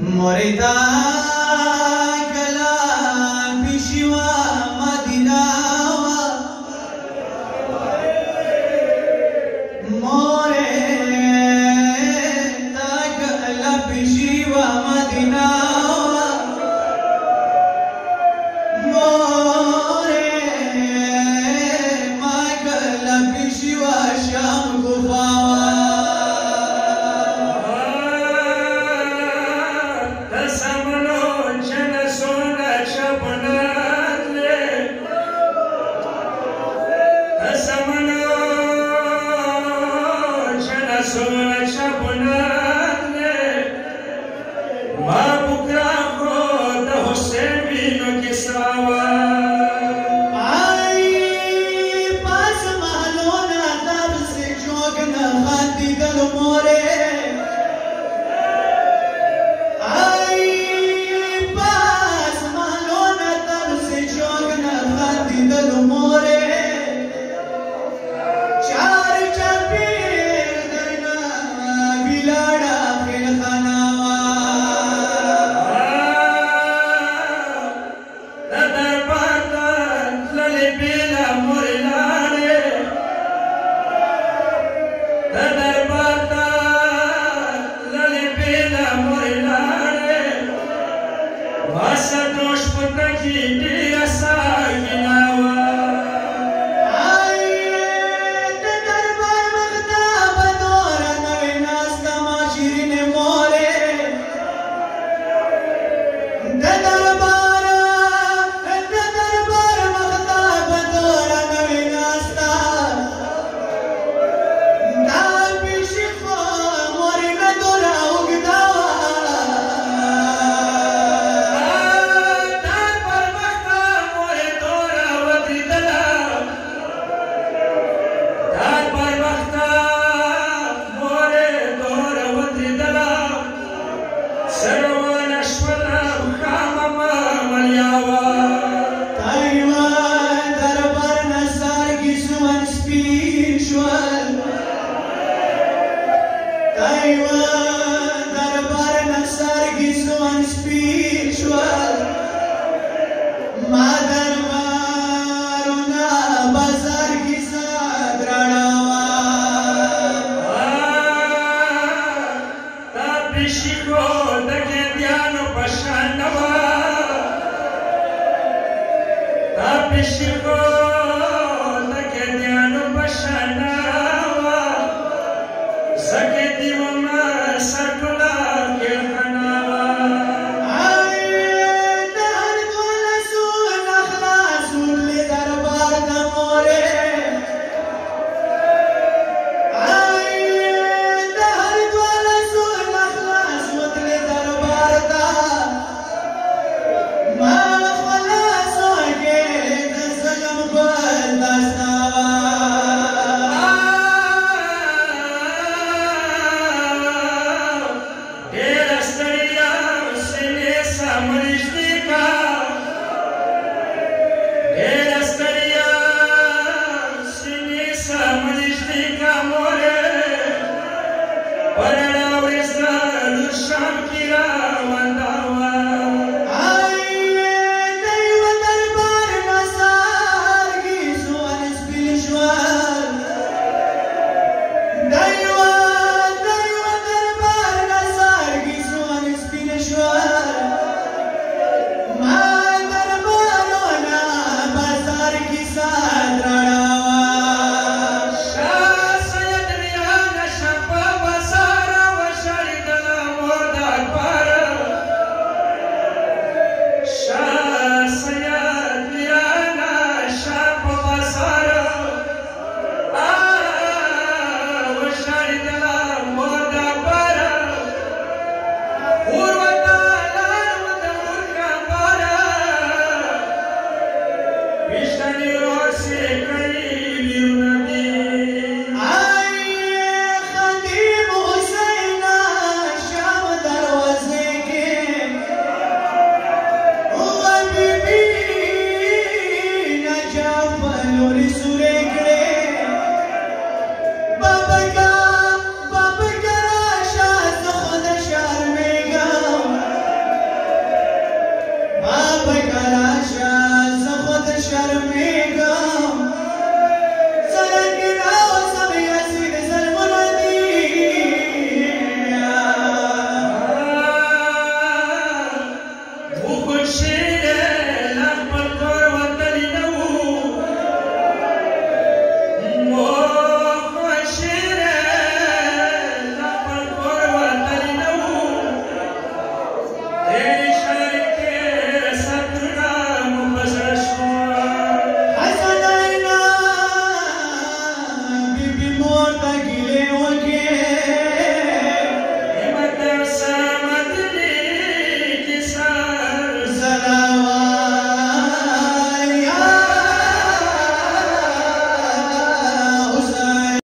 Moreita Shut up, me.